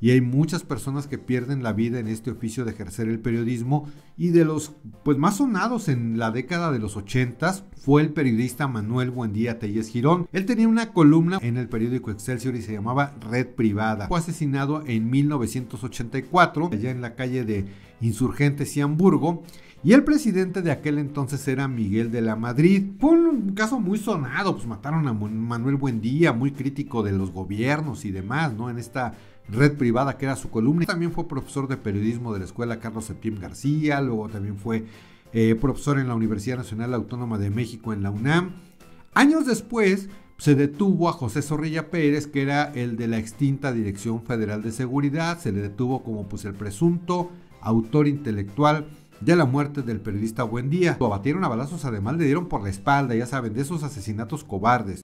y hay muchas personas que pierden la vida en este oficio de ejercer el periodismo y de los pues más sonados en la década de los 80 fue el periodista Manuel Buendía Telles Girón. Él tenía una columna en el periódico Excelsior y se llamaba Red Privada. Fue asesinado en 1984 allá en la calle de Insurgentes y Hamburgo y el presidente de aquel entonces era Miguel de la Madrid. Fue un caso muy sonado, pues mataron a Manuel Buendía, muy crítico de los gobiernos y demás, ¿no? En esta red privada que era su columna. También fue profesor de periodismo de la escuela Carlos Septién García, luego también fue eh, profesor en la Universidad Nacional Autónoma de México en la UNAM. Años después se detuvo a José Zorrilla Pérez, que era el de la extinta Dirección Federal de Seguridad, se le detuvo como pues el presunto autor intelectual de la muerte del periodista Buendía. Lo abatieron a balazos, además le dieron por la espalda, ya saben, de esos asesinatos cobardes.